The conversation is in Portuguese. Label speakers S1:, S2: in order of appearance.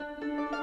S1: Música